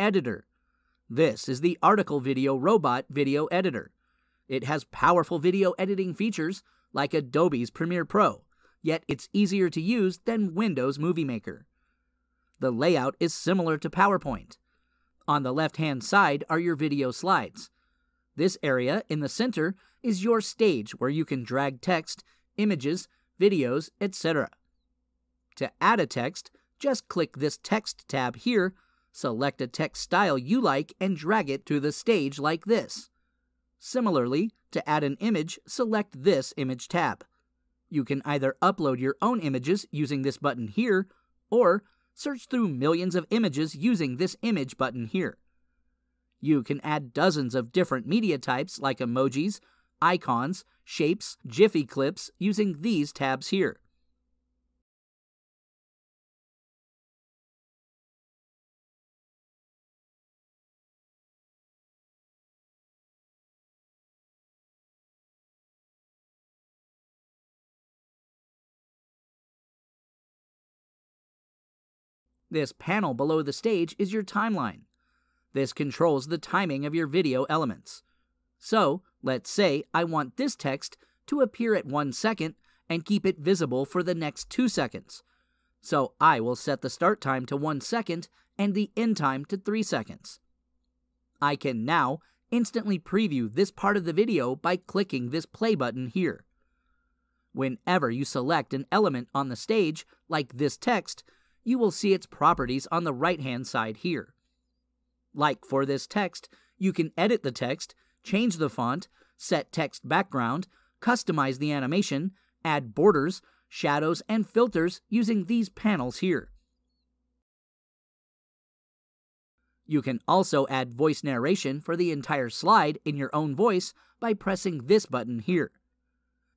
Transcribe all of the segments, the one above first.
Editor. This is the Article Video Robot video editor. It has powerful video editing features like Adobe's Premiere Pro, yet it's easier to use than Windows Movie Maker. The layout is similar to PowerPoint. On the left hand side are your video slides. This area in the center is your stage where you can drag text, images, videos, etc. To add a text, just click this Text tab here, select a text style you like, and drag it to the stage like this. Similarly, to add an image, select this Image tab. You can either upload your own images using this button here, or search through millions of images using this Image button here. You can add dozens of different media types like emojis, icons, shapes, Giphy clips using these tabs here. This panel below the stage is your timeline. This controls the timing of your video elements. So, let's say I want this text to appear at 1 second and keep it visible for the next 2 seconds. So I will set the start time to 1 second and the end time to 3 seconds. I can now instantly preview this part of the video by clicking this play button here. Whenever you select an element on the stage, like this text, you will see its properties on the right hand side here. Like for this text, you can edit the text, change the font, set text background, customize the animation, add borders, shadows, and filters using these panels here. You can also add voice narration for the entire slide in your own voice by pressing this button here.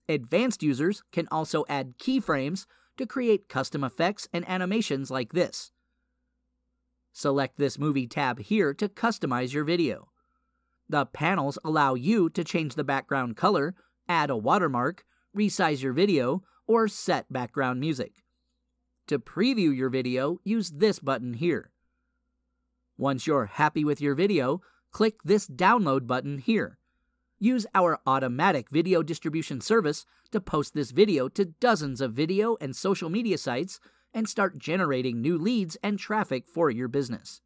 Advanced users can also add keyframes to create custom effects and animations like this. Select this movie tab here to customize your video. The panels allow you to change the background color, add a watermark, resize your video, or set background music. To preview your video, use this button here. Once you're happy with your video, click this download button here. Use our automatic video distribution service to post this video to dozens of video and social media sites and start generating new leads and traffic for your business.